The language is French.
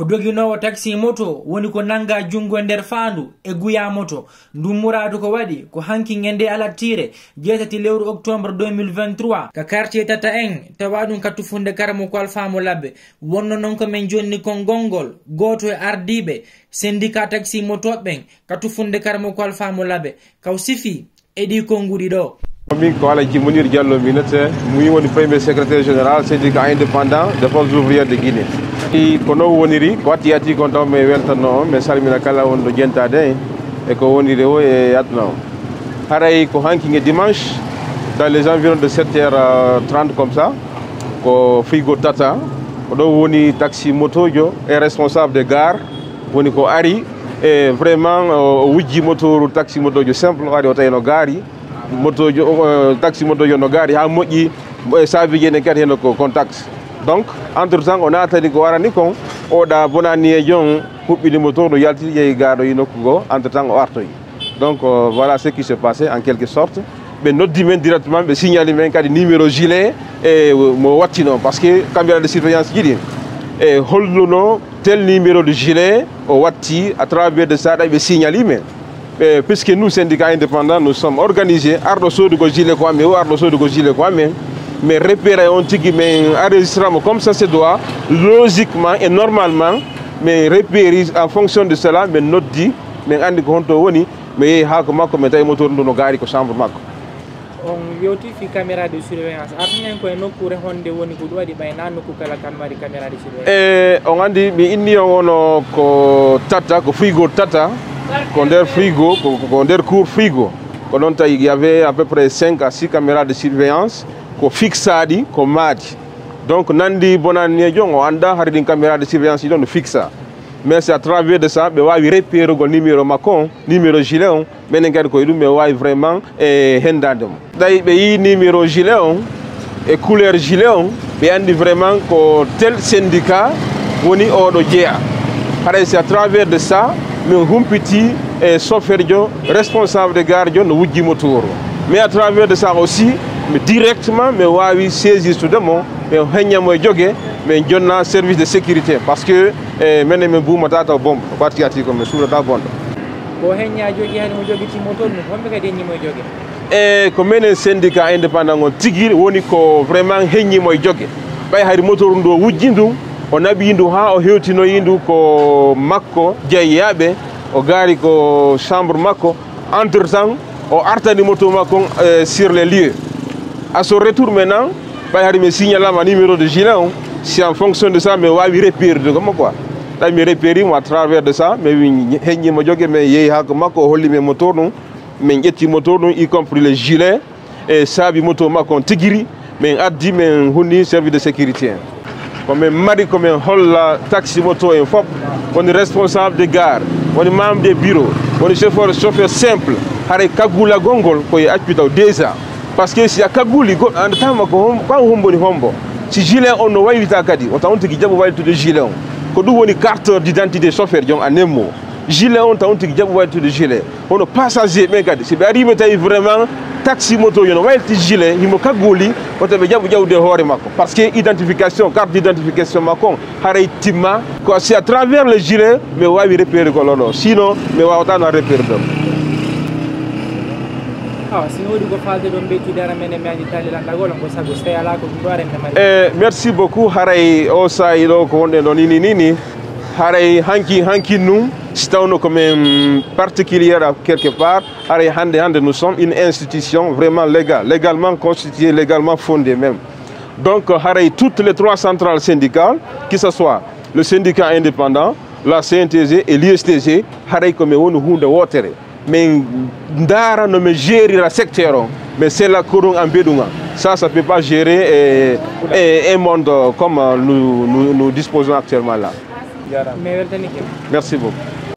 ko doginowo taxi moto woni ko nanga jungo e nder faandu e guya moto. Ndum muradu ko waɗi ko hanki ngende alattire jeetati lewru octobre 2023 ka quartier tata en tawa ɗum ka karamo ko alfamo labbe. Wonno non ko min jonni kon gongol goto e ardiɓe syndicat taxi motoɓɓen ka tufunde karamo ko alfamo labbe. Kaw sifi e ɗi konguɗi ɗo. Min ko alaji mounir diallo minete muy woni premier secrétaire général syndicat indépendant de forces ouvrières de guinée i ko noon woniri ko watti yatti kon taw mi weltanno on mi salmina kala wonɗo jentade e ko woniri o e aduna o haray ko hankigue dimanche dans les environs de 7 heures 30 comme ça ko frigo tata ko ɗo woni taxi motojo e responsable de gare woni ko ari e vraiment o wujji motoru taxi motojo simple o ari o tawi no gaari motojo taxi motojo no gaari ha moƴƴi e saabiji ne kadi heno ko contact donc entre temps o natani ko warani kon oɗa bonani e jon huɓɓini moteur no yalti yeehi gaɗo yi nokku go entre temps o artoyi donc voilà ce qui s'est passé en quelque sorte. Ɓe noddi men directement ɓe signali men kadi numéro gilet e mo wattino par ce que caméra de surveillance jiɗi e holluno tel numéro de gilet o watti à travers de ça ɗa ɓe signali men Eh, puisque nous, syndicats indépendants, nous sommes organisés, ardo sodu ko gilet ko amen, ou ardo sodu ko gilet ko amen, mais repérer on tigi, mais enregistrement comme ça se doit, logiquement et normalement, mais repérer en fonction de cela, mais note dit, mais andi ko honto woni, mais ha ko makko mais tay motor ndu gari ko chambre makko. on yewti fi caméra de surveillance. Artinen koye nokkure honde woni ko ɗum waɗi ɓayna nokku kala kan mari caméra de surveillance. E on andi mi inni on wono ko tata ko frigo tata ko nder frigo ko nder cour frigo. Ko noon tawi y avait à peu près 5 à 6 caméras de surveillance ko fixaɗi ko maadi. Donc nandi bonannejo o anda hari ɗin caméra de surveillance ɗo no fixa. Mais c'est à travers de ça ɓe wawi repérugol numéro makko numéro gilet on minen kadi koye ɗum wawi vraiment e hendade mo. Tawi yi numéro gilet on e couleur gilet on ɓe andi vraiment ko tel syndicat woni oɗo jeeya. Haɗay c'est à travers de ça min humpiti e chauffeur jo responsable de gare jo no wujji motour mais à travers de ça aussi directement mi wawi saisir sudemo mi heññamo e jogue min jonna service de sécurité. Par ce que e minen min buumata taw bombe. Watti ati ko min suudata bonɗo ko heñña jogui hani mo joguiti motour mum homɓe kadi heññimo e jogue e ko minen syndicat indépendant on tigui woni ko vraiment heññimo e jogue ɓay hayri motour ndu o wujji ndum o naɓi ndu ha o hewtinoyi ndu ko makko jeeyaɓe o gaari ko chambre makko entre temps o artani moto makko euh, sur les lieux à son retour maintenant ɓay hari mi signalama numéro de gilet on si en fonction de ça mi wawi repéride comme quoi. Ɗay mi repérimo à travers de ça mi heññimo jogue mi yeehi ha ko makko o hollimi moteur ɗum min ƴetti moteur ɗum y compris le gilet e saabi moto makko on tigiri min addi min hunni service de sécurité komin mari komin holla taxi moto en fof woni responsable de gare woni membre des bureau woni chauffeur chauffeur simple haray kaggulagol ngol koye accu taw déjà par ce que si a kagguli goɗɗo andatama ko kan homboni hombo si gilet on no waylita kadi o taw on tigui jaɓo waylutude gilet on. Ko ɗum woni carte d' identité chauffeur jon a nemmo gilet on taw on tigui jaɓo waylutude gilet hono passager ɓen kadi. Si ɓe arima tawi vraiment taxi moto yo no wayliti gilet himo kaggoli oto ɓe jaɓo ƴawde hoore makko par ce que identification carte d' identification makko on haray timma ko si à travers le gilet mi wawi repérer ko loɗo sinon mi wawatano repérer so ɗum e merci beaucoup haray o sayi ɗo ko wonɗen ɗo nini nini. Haray hanki hankin num si tawno komin particulière à quelque part. Haray hande hande nous sommes une institution vraiment légale légalement constituée légalement fondée même. Donc haray toutes les trois centrales syndicales que ce soit le syndicat indépendant la CNTG et l'ISTG haray komin woni hunde wotere min dara no min gérira secteur mais c'est la koɗum en mbeɗuga ça ça peut pas gérer et, et, un monde comme nous, nous, nous disposons actuellement là. Merci beaucoup